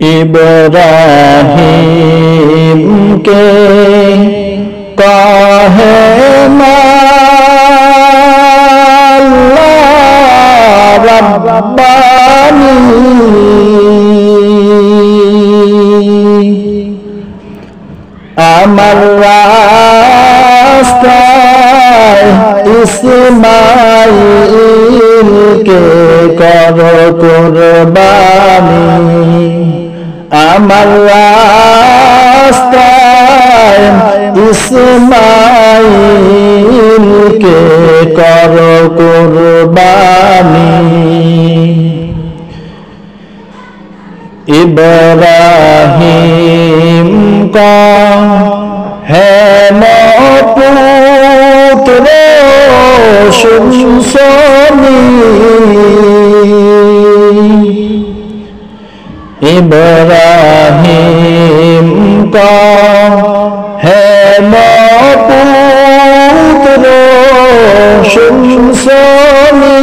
ইব্রাহিমকে কাহে আমার রাস্তায় ইসমাইলকে কর কুরবানি আমার রাস্তায় ইসমাইলকে কর কুরবানি। ইব্রাহিম কা হেম পুত্র সুসনি ইব্রাহিম কা হেম পুত্র সুসনি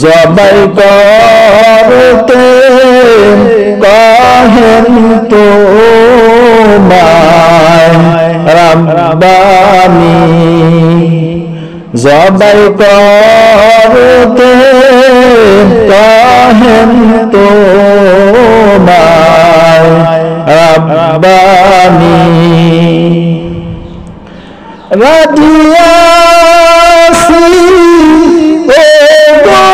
জবাই করতে কহেন তো রাম রব্বানি। জবাই করতে কহেন তো রব্বানি। রাজিয়াসি ও গো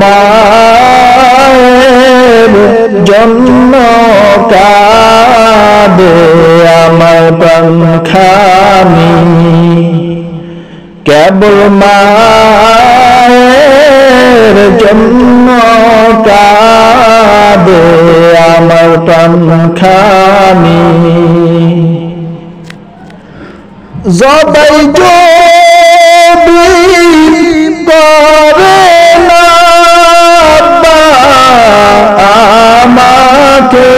মায়ের জন্য কাঁদে আমার প্রাণখানি। কেবল মায়ের জন্য কাঁদে আমার প্রাণখানি। জবাই যদি আমাকে।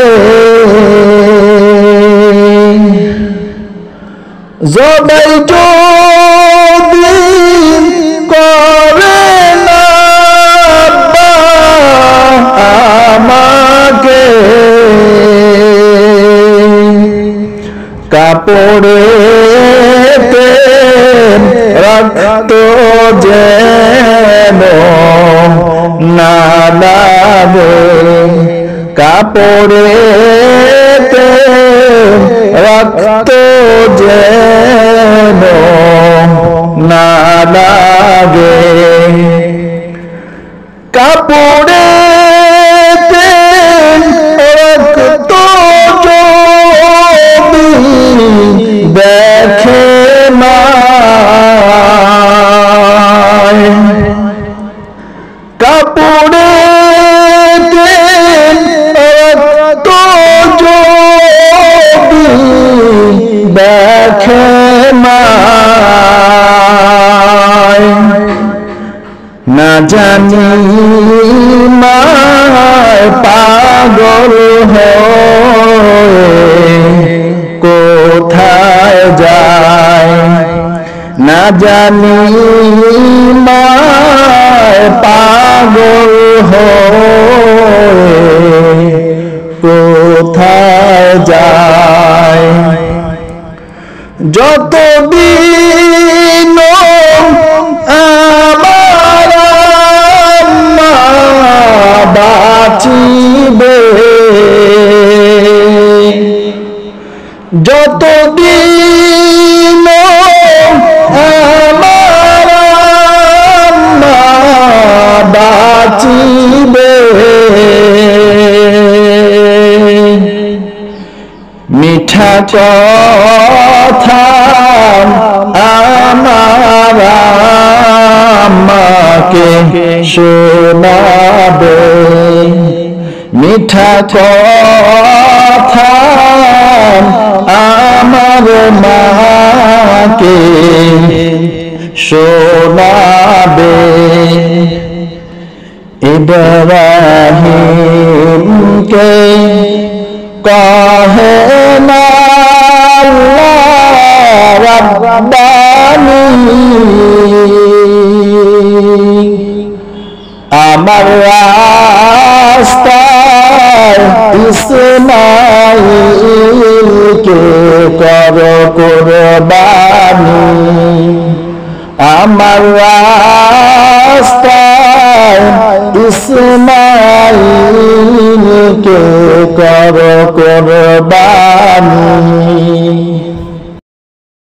জবাই যদি করে না আমাকে। কাপড়ে রক্ত যেন না কাপড়েতে কাপড়ে রক্ত যেন না কাপড়ে জানি পাগল কোথায় যায়? না জানি পাগল কোথায় যায়? যতদিন আসিবে। মিঠা কথা আমার আমাকে শোনাবে। মিঠা কথা আমার মাকে শোনাবে। ইব্রাহিমকে কহে না রব্বানি আমার রাস্তায় ইসমাইলকে কর কোরবানি আমার রাস্তায় ইসমাইলকে কর কোরবানি